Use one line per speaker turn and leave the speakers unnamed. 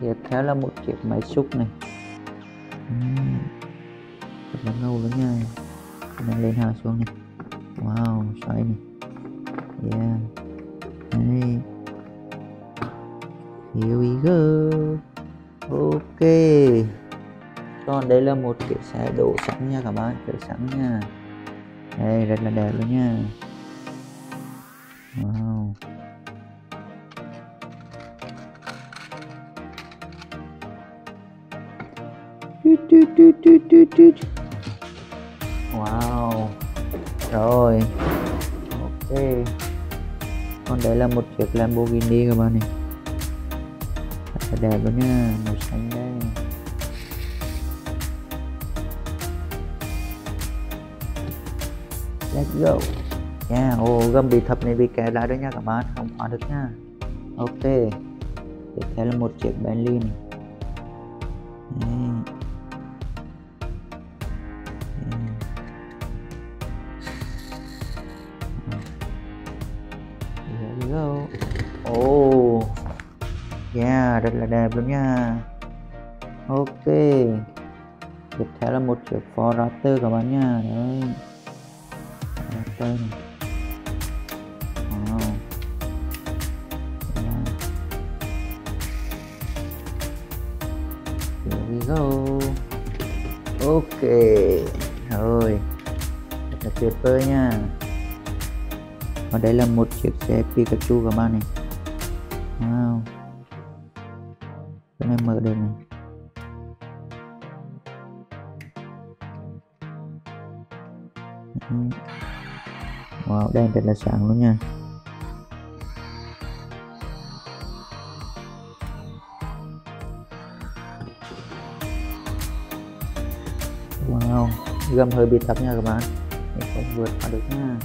tiếp theo là một chiếc máy xúc này. Uhm. thật là ngầu luôn nha. Đang lên hạ xuống này. Wow, xoay này. Yeah. Đây here we go. Ok. Còn đây là một chiếc xe đổ sẵn nha các bạn. Đổ sẵn nha. Đây, rất là đẹp luôn nha. Wow. Rồi. Ok. Còn đây là một chiếc Lamborghini các bạn này. Rất là đẹp luôn nha màu xanh đây let's go. Nha yeah. ô, gầm bị thập này bị kẹt lại đó nha các bạn. Không khóa được nha ok. Tiếp theo là một chiếc Bentley này. Go oh yeah, rất là đẹp luôn nha. Ok. Tiếp theo là một chiếc Ford Raptor các bạn nha. Đấy. Raptor này. Here we go. Ok. Rồi. Thật là tuyệt vời nha và đây là một chiếc xe Pikachu các bạn này. Wow. Cái này mở được này. Wow đèn rất là sáng luôn nha. Wow, gầm hơi bị thấp nha các bạn. Không vượt qua được nha.